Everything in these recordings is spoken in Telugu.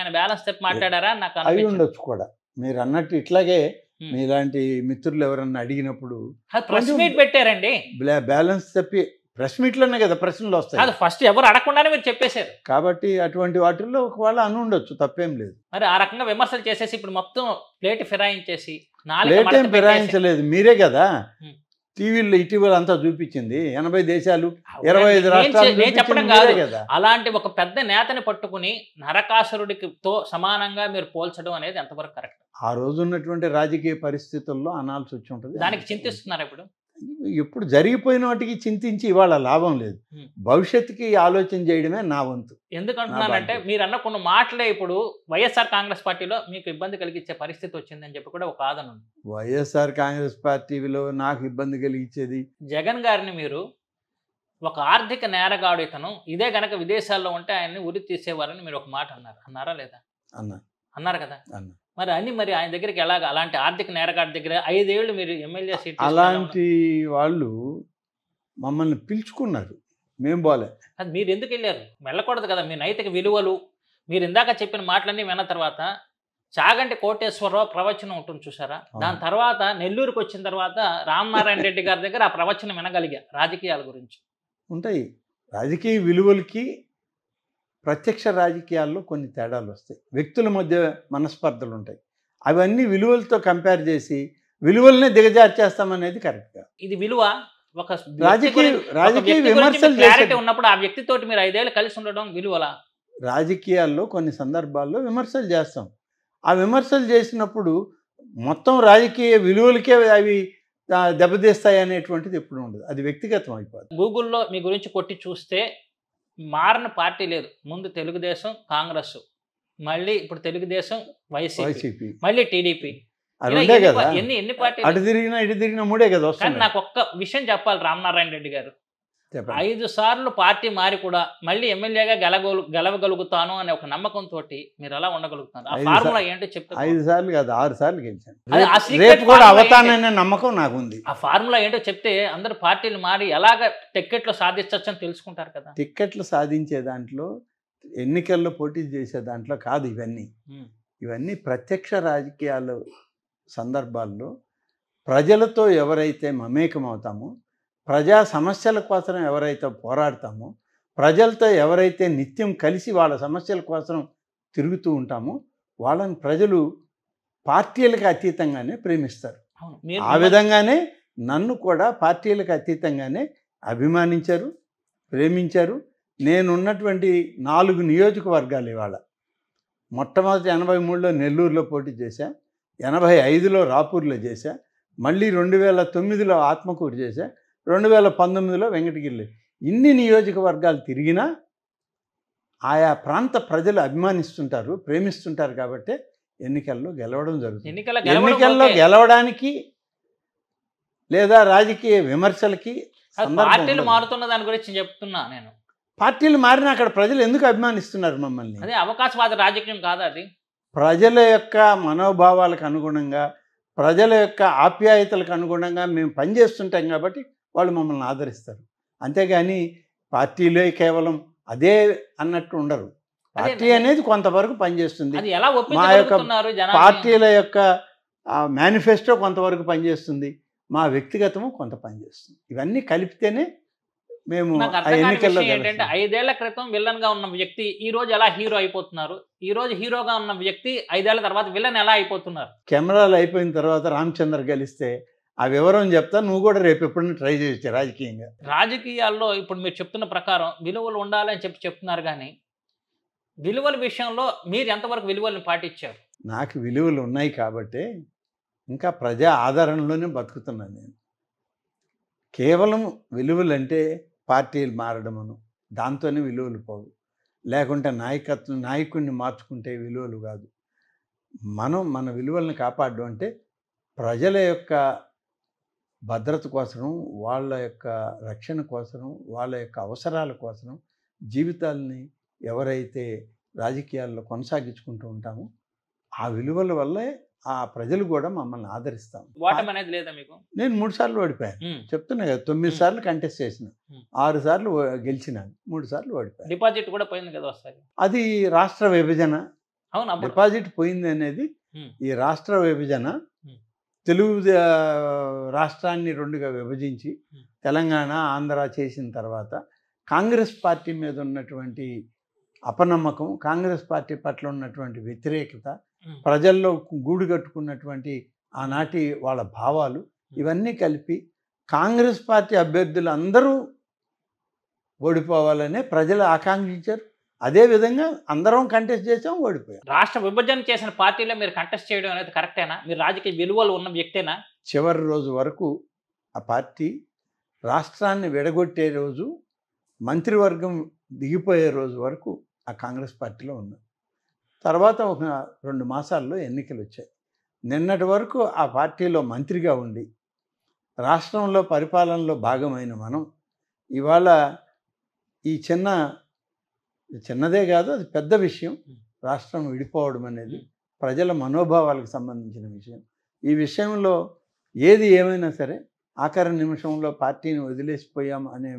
ఆయన బ్యాలెన్స్ చెప్పి మాట్లాడారా? నాకు అవి ఉండొచ్చు కూడా. మీరు అన్నట్టు ఇట్లాగే. మీలాంటి మిత్రులు ఎవరన్నా అడిగినప్పుడు ప్రెస్ మీట్ పెట్టారండి. బ్యాలెన్స్ తప్పి ప్రెస్ మీట్లోనే కదా ప్రశ్నలు వస్తాయి. ఫస్ట్ ఎవరు అడగకుండానే మీరు చెప్పేశారు. కాబట్టి అటువంటి వాటిల్లో ఒకవేళ అను ఉండొచ్చు తప్పేం లేదు. మరి ఆ రకంగా విమర్శలు చేసేసి ఇప్పుడు మొత్తం ప్లేట్ ఫిరాయించేసి నాలుగు లేట్ మడత ఏం ఫిరాయించలేదు మీరే కదా. Hmm. టీవీలో ఇటీవల అంతా చూపించింది. ఎనభై దేశాలు. ఇరవై ఐదు రాష్ట్రాలు చెప్పడం కాదు. కదా. అలాంటి ఒక పెద్ద నేతని పట్టుకుని నరకాసురుడికి తో సమానంగా మీరు పోల్చడం అనేది ఎంతవరకు కరెక్ట్? ఆ రోజు ఉన్నటువంటి రాజకీయ పరిస్థితుల్లో అనాల్సి వచ్చి ఉంటుంది. దానికి చింతిస్తున్నారు ఇప్పుడు? ఎప్పుడు జరిగిపోయిన వాటికి చింతించి ఇవాళ లాభం లేదు. భవిష్యత్తుకి ఆలోచన చేయడమే నా వంతు ఎందుకంటున్నానంటే. మీరు అన్న కొన్ని మాటలే ఇప్పుడు వైఎస్ఆర్ కాంగ్రెస్ పార్టీలో మీకు ఇబ్బంది కలిగించే పరిస్థితి వచ్చిందని చెప్పి కూడా ఒక ఉంది. వైఎస్ఆర్ కాంగ్రెస్ పార్టీలో నాకు ఇబ్బంది కలిగించేది? జగన్ గారిని మీరు ఒక ఆర్థిక నేరగాడు ఇతను ఇదే గనక విదేశాల్లో ఉంటే ఆయన్ని ఉరి తీసేవారని మీరు ఒక మాట అన్నారు. అన్నారా లేదా? అన్న. అన్నారు కదా? అన్న. మరి అన్ని మరి ఆయన దగ్గరికి ఎలాగ? అలాంటి ఆర్థిక నేరగాడి దగ్గర ఐదేళ్ళు మీరు ఎమ్మెల్యే సీట్ అలాంటి వాళ్ళు మమ్మల్ని పిలుచుకున్నారు. మేం పోలే అది మీరు ఎందుకు వెళ్ళారు? వెళ్ళకూడదు కదా మీ నైతిక విలువలు. మీరు ఇందాక చెప్పిన మాటలన్నీ విన్న తర్వాత చాగంటి కోటేశ్వరరావు ప్రవచనం ఉంటుంది చూసారా? దాని. తర్వాత నెల్లూరుకి వచ్చిన తర్వాత రామనారాయణ రెడ్డి గారి దగ్గర ఆ ప్రవచనం వినగలిగా రాజకీయాల గురించి. ఉంటాయి. రాజకీయ విలువలకి ప్రత్యక్ష రాజకీయాల్లో కొన్ని తేడాలు వస్తాయి. వ్యక్తుల మధ్య మనస్పర్ధలు ఉంటాయి. అవన్నీ విలువలతో కంపేర్ చేసి విలువలనే దిగజార్చేస్తామనేది కరెక్ట్ కాదు ఇది విలువ. ఒక రాజకీయ రాజకీయ విమర్శలు క్లారిటీ చేసే ఉన్నప్పుడు ఆ వ్యక్తితోటి మీరు ఐదేళ్ళు కలిసి ఉండడం విలువలా? రాజకీయాల్లో కొన్ని సందర్భాల్లో విమర్శలు చేస్తాం. ఆ విమర్శలు చేసినప్పుడు మొత్తం రాజకీయ విలువలకే అవి దెబ్బతీస్తాయి అనేటువంటిది ఎప్పుడు ఉండదు. అది వ్యక్తిగతం అయిపోతుంది గూగుల్లో మీ గురించి కొట్టి చూస్తే మారిన పార్టీ లేదు. ముందు తెలుగుదేశం కాంగ్రెస్. మళ్ళీ ఇప్పుడు తెలుగుదేశం వైసీపీ. మళ్ళీ టీడీపీ. ఎన్ని ఎన్ని పార్టీలు? అటు తిరిగినా ఇటు తిరిగినా మూడే కదా కానీ నాకు ఒక్క విషయం చెప్పాలి రామనారాయణ రెడ్డి గారు. ఐదు సార్లు పార్టీ మారి కూడా మళ్ళీ ఎమ్మెల్యేగా గెలగలు గెలవగలుగుతాను అనే ఒక నమ్మకంతో మీరు ఎలా ఉండగలుగుతున్నారు. ఆ ఫార్ములా ఏంటో చెప్తే ఐదు సార్లు కాదు ఆరు సార్లు గెలిచాను. రేపు- కూడా అవతాననే నమ్మకం నాకు ఉంది ఆ ఫార్ములా ఏంటో చెప్తే అందరు పార్టీలు మారి ఎలాగ టిక్కెట్లు సాధించవచ్చు అని తెలుసుకుంటారు కదా. టిక్కెట్లు సాధించే దాంట్లో ఎన్నికల్లో పోటీ చేసే దాంట్లో కాదు ఇవన్నీ. ఇవన్నీ ప్రత్యక్ష రాజకీయాల సందర్భాల్లో ప్రజలతో ఎవరైతే మమేకం అవుతామో ప్రజా సమస్యల కోసం ఎవరైతే పోరాడతామో ప్రజలతో ఎవరైతే నిత్యం కలిసి వాళ్ళ సమస్యల కోసం తిరుగుతూ ఉంటామో వాళ్ళని ప్రజలు పార్టీలకు అతీతంగానే ప్రేమిస్తారు. ఆ విధంగానే నన్ను కూడా పార్టీలకు అతీతంగానే అభిమానించారు ప్రేమించారు. నేనున్నటువంటి నాలుగు నియోజకవర్గాలు ఇవాళ. మొట్టమొదటి ఎనభై మూడులో నెల్లూరులో పోటీ చేశా ఎనభై ఐదులో రాపూర్లో చేశా మళ్ళీ రెండు వేల తొమ్మిదిలో ఆత్మకూరు చేశా రెండు వేల పంతొమ్మిదిలో వెంకటగిరి ఇన్ని నియోజకవర్గాలు తిరిగినా ఆయా ప్రాంత ప్రజలు అభిమానిస్తుంటారు ప్రేమిస్తుంటారు కాబట్టి ఎన్నికల్లో గెలవడం జరుగుతుంది ఎన్నికల్లో. గెలవడానికి లేదా రాజకీయ విమర్శలకి పార్టీలు. మారుతున్న దాని గురించి చెప్తున్నా నేను పార్టీలు మారినా అక్కడ ప్రజలు ఎందుకు అభిమానిస్తున్నారు మమ్మల్ని అదే అవకాశవాద రాజకీయం కాదా అది ప్రజల యొక్క మనోభావాలకు అనుగుణంగా ప్రజల యొక్క ఆప్యాయతలకు అనుగుణంగా మేము పనిచేస్తుంటాం కాబట్టి వాళ్ళు మమ్మల్ని ఆదరిస్తారు. అంతేగాని పార్టీలే కేవలం అదే అన్నట్టు ఉండరు. పార్టీ. అనేది కొంతవరకు పనిచేస్తుంది. ఎలా యొక్క పార్టీల యొక్క మేనిఫెస్టో కొంతవరకు పనిచేస్తుంది. మా వ్యక్తిగతము కొంత పనిచేస్తుంది. ఇవన్నీ కలిపితేనే మేము ఎన్నికల్లో ఏంటంటే. ఐదేళ్ళ క్రితం విలన్గా ఉన్న వ్యక్తి ఈ రోజు ఎలా హీరో అయిపోతున్నారు? ఈ రోజు హీరోగా ఉన్న వ్యక్తి ఐదేళ్ళ తర్వాత విలన్ ఎలా అయిపోతున్నారు? కెమెరాలు అయిపోయిన తర్వాత రామచంద్ర గెలిస్తే ఆ వివరం చెప్తా నువ్వు కూడా రేపు ఎప్పుడైనా ట్రై చేయొచ్చు రాజకీయంగా. రాజకీయాల్లో ఇప్పుడు మీరు చెప్తున్న ప్రకారం విలువలు ఉండాలని చెప్పి చెప్తున్నారు కానీ విలువల విషయంలో మీరు ఎంతవరకు విలువలను పాటించారు? నాకు విలువలు ఉన్నాయి కాబట్టే ఇంకా ప్రజా ఆదరణలోనే బతుకుతున్నాను నేను. కేవలం విలువలు అంటే పార్టీలు మారడమును దాంతోనే విలువలు పోవు. లేకుంటే నాయకత్వం నాయకుడిని మార్చుకుంటే విలువలు కాదు. మనం మన విలువలను కాపాడడం అంటే ప్రజల యొక్క భద్రత కోసం వాళ్ళ యొక్క రక్షణ కోసం వాళ్ళ యొక్క అవసరాల కోసం జీవితాలని ఎవరైతే రాజకీయాల్లో కొనసాగించుకుంటూ ఉంటామో ఆ విలువల వల్లే ఆ ప్రజలు కూడా మమ్మల్ని ఆదరిస్తాం అనేది లేదా మీకు నేను మూడు సార్లు ఓడిపోయాను. చెప్తున్నా కదా తొమ్మిది మ్మ్. సార్లు కంటెస్ట్ చేసిన. ఆరు సార్లు గెలిచినాను మూడు సార్లు ఓడిపోయాను డిపాజిట్ కూడా పోయింది కదా అది రాష్ట్ర విభజన డిపాజిట్ పోయింది అనేది. ఈ రాష్ట్ర విభజన. తెలుగు రాష్ట్రాన్ని రెండుగా విభజించి. తెలంగాణ ఆంధ్ర చేసిన తర్వాత కాంగ్రెస్ పార్టీ మీద ఉన్నటువంటి అపనమ్మకం కాంగ్రెస్ పార్టీ పట్ల ఉన్నటువంటి వ్యతిరేకత. ప్రజల్లో గూడు కట్టుకున్నటువంటి ఆనాటి వాళ్ళ భావాలు ఇవన్నీ కలిపి కాంగ్రెస్ పార్టీ అభ్యర్థులు అందరూ ఓడిపోవాలనే ప్రజలు ఆకాంక్షించారు అదేవిధంగా అందరం కంటెస్ట్ చేసాం ఓడిపోయాం. రాష్ట్ర విభజన చేసిన పార్టీలో మీరు కంటెస్ట్ చేయడం అనేది కరెక్టేనా? మీరు రాజకీయ విలువలు ఉన్న వ్యక్తేనా? చివరి రోజు వరకు ఆ పార్టీ రాష్ట్రాన్ని విడగొట్టే రోజు మంత్రివర్గం దిగిపోయే రోజు వరకు ఆ కాంగ్రెస్ పార్టీలో ఉన్నాం. తర్వాత ఒక రెండు మాసాల్లో ఎన్నికలు వచ్చాయి. నిన్నటి వరకు ఆ పార్టీలో మంత్రిగా ఉండి రాష్ట్రంలో పరిపాలనలో భాగమైన మనం ఇవాళ ఈ చిన్న చిన్నదే కాదు అది పెద్ద విషయం. రాష్ట్రం విడిపోవడం అనేది ప్రజల మనోభావాలకు సంబంధించిన విషయం. ఈ విషయంలో ఏది ఏమైనా సరే ఆఖరి నిమిషంలో పార్టీని వదిలేసిపోయాం అనే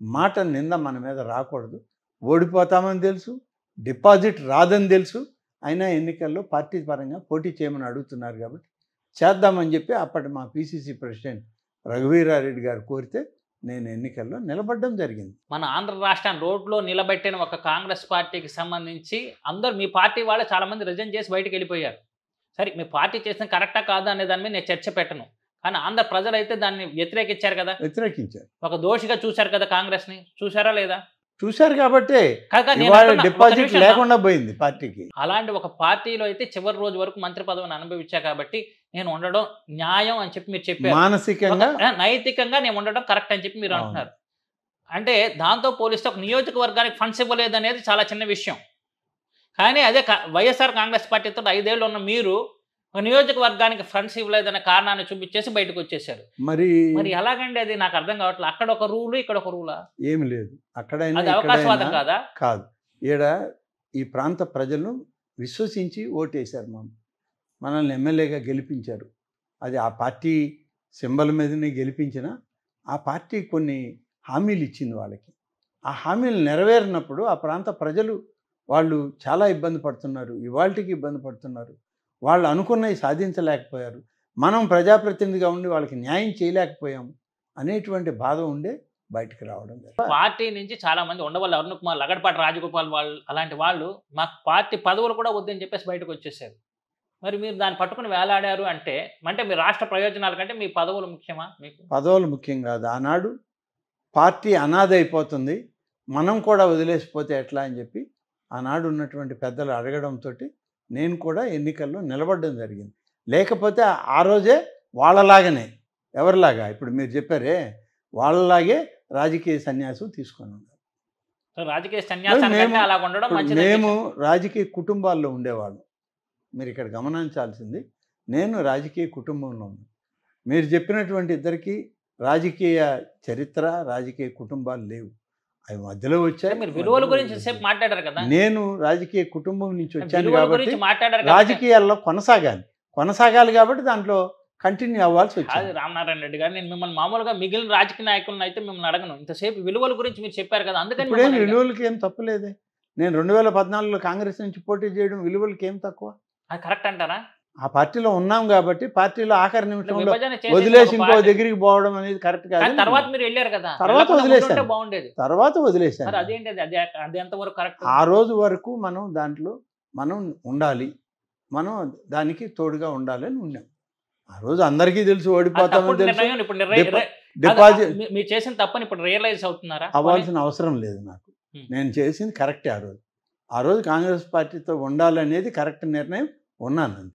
మాట నింద మన మీద రాకూడదు. ఓడిపోతామని తెలుసు డిపాజిట్ రాదని తెలుసు. అయినా ఎన్నికల్లో పార్టీ పరంగా పోటీ చేయమని అడుగుతున్నారు కాబట్టి చేద్దామని చెప్పి అప్పటి మా పిసిసి ప్రెసిడెంట్ రఘువీరారెడ్డి గారు కోరితే నేను ఎన్నికల్లో నిలబడడం జరిగింది. మన ఆంధ్ర రాష్ట్రాన్ని రోడ్లో నిలబెట్టిన ఒక కాంగ్రెస్ పార్టీకి సంబంధించి అందరు మీ పార్టీ వాళ్ళు చాలా మంది రిజైన్ చేసి బయటకు వెళ్ళిపోయారు. సరే మీ పార్టీ చేసిన కరెక్టా కాదా అనే దాని మీద నేను చర్చ పెట్టను. కానీ ఆంధ్ర ప్రజలు అయితే దాన్ని వ్యతిరేకించారు కదా. వ్యతిరేకించారు. ఒక దోషిగా చూశారు కదా కాంగ్రెస్ని చూసారా లేదా? చూశారు కాబట్టే డిపాజిట్. లేకుండా పోయింది పార్టీకి. అలాంటి ఒక పార్టీలో అయితే చివరి రోజు వరకు మంత్రి పదవిని అనుభవించా కాబట్టి నేను ఉండడం న్యాయం అని చెప్పి మీరు చెప్పారు. మానసికంగా నైతికంగా నేను ఉండడం కరెక్ట్ అని చెప్పి మీరు. అంటున్నారు. అంటే దాంతో పోలిస్తే ఒక నియోజకవర్గానికి ఫండ్స్ ఇవ్వలేదు అనేది చాలా చిన్న విషయం. కానీ అదే వైఎస్ఆర్ కాంగ్రెస్ పార్టీతో ఐదేళ్ళు ఉన్న మీరు ఒక నియోజకవర్గానికి ఫండ్స్ ఇవ్వలేదనే కారణాన్ని చూపించేసి బయటకు వచ్చేసారు. మరి మరి ఎలాగండి అది? నాకు అర్థం కావట్లేదు అక్కడ ఒక రూలు ఇక్కడ ఒక రూలా? ఏమి లేదు. అక్కడైనా అది అవకాశవాదం కాదా? కాదు. ఈడ ఈ ప్రాంత ప్రజలు విశ్వసించి ఓటేశారు మనం మనల్ని ఎమ్మెల్యేగా గెలిపించారు. అది ఆ పార్టీ సింబల్ మీదనే గెలిపించిన ఆ పార్టీ కొన్ని హామీలు ఇచ్చింది వాళ్ళకి. ఆ హామీలు నెరవేరినప్పుడు ఆ ప్రాంత ప్రజలు వాళ్ళు చాలా ఇబ్బంది పడుతున్నారు ఇవాళకి ఇబ్బంది పడుతున్నారు. వాళ్ళు అనుకున్నవి సాధించలేకపోయారు. మనం ప్రజాప్రతినిధిగా ఉండి వాళ్ళకి న్యాయం చేయలేకపోయాము అనేటువంటి బాధ ఉండే బయటకు రావడం పార్టీ నుంచి చాలా మంది ఉండవాళ్ళు అరుణ్ కుమార్ లగడపాటి రాజగోపాల్ వాళ్ళు అలాంటి వాళ్ళు మాకు పార్టీ పదవులు కూడా వద్దని చెప్పేసి బయటకు వచ్చేసారు. మరి మీరు దాన్ని పట్టుకుని వేలాడారు అంటే అంటే మీ రాష్ట్ర ప్రయోజనాల కంటే మీ పదవులు ముఖ్యమా మీకు? పదవులు ముఖ్యం కాదు. ఆనాడు పార్టీ అనాథ అయిపోతుంది. మనం కూడా వదిలేసిపోతే ఎట్లా అని చెప్పి ఆనాడు ఉన్నటువంటి పెద్దలు అడగడంతో నేను కూడా ఎన్నికల్లో నిలబడడం జరిగింది. లేకపోతే ఆ రోజే వాళ్ళలాగానే ఎవరిలాగా? ఇప్పుడు మీరు చెప్పారే వాళ్ళలాగే రాజకీయ సన్యాసం తీసుకొని ఉన్నారు. రాజకీయ మంచిది మేము రాజకీయ కుటుంబాల్లో ఉండేవాళ్ళం. మీరు ఇక్కడ గమనించాల్సింది నేను రాజకీయ కుటుంబంలో ఉన్నాను. మీరు చెప్పినటువంటి ఇద్దరికి రాజకీయ చరిత్ర రాజకీయ కుటుంబాలు లేవు. అవి మధ్యలో వచ్చాయి. మీరు విలువల గురించి మాట్లాడారు కదా? నేను రాజకీయ కుటుంబం నుంచి వచ్చాను కాబట్టి రాజకీయాల్లో కొనసాగాలి. కొనసాగాలి కాబట్టి దాంట్లో కంటిన్యూ అవ్వాల్సి వచ్చింది. రామనారాయణ రెడ్డి గారు నేను మిమ్మల్ని మామూలుగా మిగిలిన రాజకీయ నాయకులను అయితే మిమ్మల్ని అడగను. ఇంతసేపు విలువల గురించి మీరు చెప్పారు కదా అందుకని ఇప్పుడేం. విలువలకి ఏం తప్పులేదే నేను రెండు వేల పద్నాలుగులో కాంగ్రెస్ నుంచి పోటీ చేయడం విలువలకి ఏం తక్కువ? అది కరెక్ట్ అంటారా? ఆ పార్టీలో ఉన్నాం కాబట్టి పార్టీలో ఆఖరి నిమిషంలో వదిలేసి ఇంకో దగ్గరికి పోవడం అనేది కరెక్ట్ కాదు. తర్వాత మీరు వెళ్ళారు కదా. తర్వాత. ఉంటే బాగుండేది. తర్వాత మరి వదిలేశాను అదేంటి అది? ఎంతవరకు కరెక్ట్? ఆ రోజు వరకు మనం దాంట్లో మనం ఉండాలి. మనం దానికి తోడుగా ఉండాలని ఉన్నాం. ఆ రోజు అందరికీ తెలుసు ఓడిపోతామని తెలుసు. డిపాజిట్ మీరు చేసిన తప్పని ఇప్పుడు రియలైజ్ అవుతున్నారా? అవ్వాల్సిన అవసరం లేదు నాకు. నేను చేసింది కరెక్టే ఆ రోజు. ఆ రోజు కాంగ్రెస్ పార్టీతో ఉండాలనేది కరెక్ట్ నిర్ణయం ఉన్నాను